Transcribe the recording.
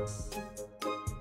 ます